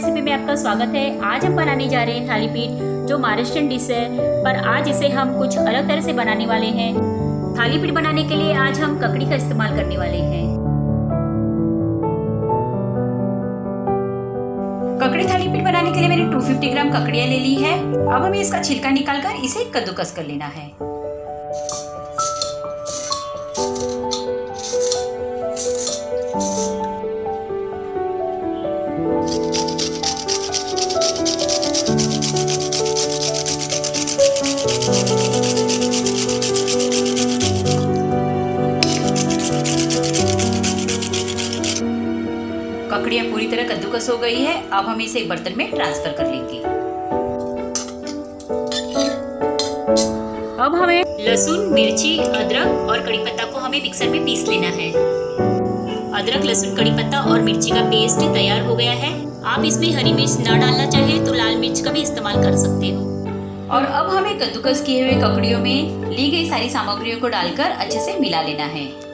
Recipe में आपका स्वागत है। आज हम बनाने जा रहे हैं थाली पीठ, जो महाराष्ट्रियन डिश है, पर आज इसे हम कुछ अलग तरह से बनाने वाले हैं। थाली पीठ बनाने के लिए आज हम ककड़ी का इस्तेमाल करने वाले हैं। ककड़ी थाली पीठ बनाने के लिए मैंने 250 ग्राम ककड़ियाँ ले ली है। अब हमें इसका छिलका निकालकर इसे कद्दूकस कर लेना है। ककड़ियाँ पूरी तरह कद्दूकस हो गई है। अब हम इसे एक बर्तन में ट्रांसफ़र कर लेंगे। अब हमें लहसुन, मिर्ची, अदरक और कड़ी पत्ता को हमें मिक्सर में पीस लेना है। अदरक, लहसुन, कड़ी पत्ता और मिर्ची का पेस्ट तैयार हो गया है। आप इसमें हरी मिर्च ना डालना चाहे तो लाल मिर्च का भी इस्तेमाल कर सकते हो। और अब हमें कद्दूकस किए हुए ककड़ियों में ली गई सारी सामग्रियों को डालकर अच्छे से मिला लेना है।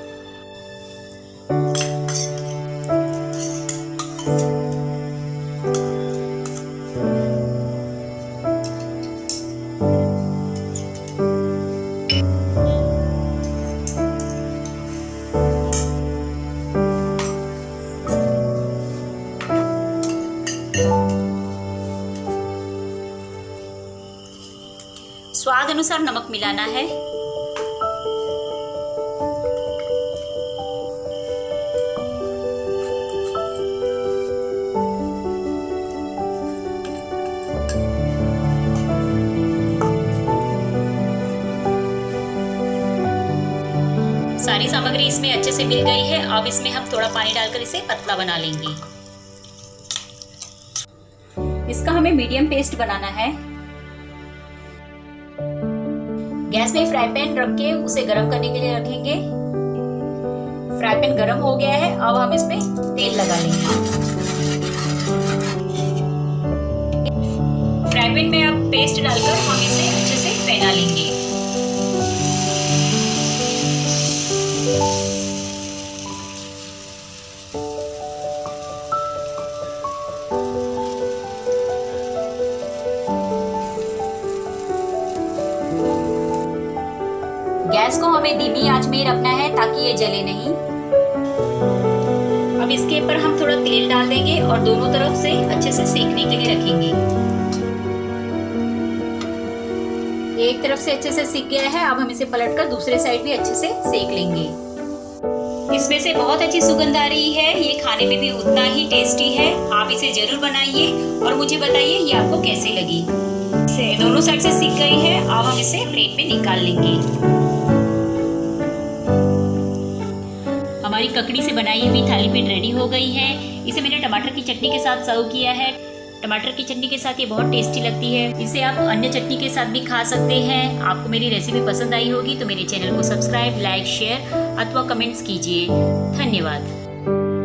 स्वाद अनुसार नमक मिलाना है। सारी सामग्री इसमें अच्छे से मिल गई है। अब इसमें हम थोड़ा पानी डालकर इसे पतला बना लेंगे। इसका हमें मीडियम पेस्ट बनाना है। गैस पे फ्राई पैन रख के उसे गर्म करने के लिए रखेंगे। फ्राई पैन गर्म हो गया है, अब हम इसमें तेल लगा लेंगे। फ्राई पैन में अब पेस्ट डालकर हम इसे अच्छे से फैला लेंगे। गैस को हमें धीमी आँच में रखना है ताकि ये जले नहीं। अब इसके ऊपर हम थोड़ा तेल डाल देंगे और दोनों तरफ़ से अच्छे से सेकने के लिए रखेंगे। एक तरफ़ से अच्छे से सीख गया है, अब हम इसे पलटकर दूसरे साइड भी अच्छे से सेक लेंगे। इसमें से बहुत अच्छी सुगंध आ रही है, ये खाने में भी उतना ही टेस्टी है। आप इसे ज़रूर बनाइए और मुझे बताइए ये आपको कैसे लगी। दोनों साइड से सीख गई है, अब हम इसे प्लेट में निकाल लेंगे। हमारी ककड़ी से बनाई हुई थाली पीठ रेडी हो गई है। इसे मैंने टमाटर की चटनी के साथ सर्व किया है। टमाटर की चटनी के साथ ये बहुत टेस्टी लगती है। इसे आप अन्य चटनी के साथ भी खा सकते हैं। आपको मेरी रेसिपी पसंद आई होगी तो मेरे चैनल को सब्सक्राइब लाइक शेयर अथवा कमेंट्स कीजिए। धन्यवाद।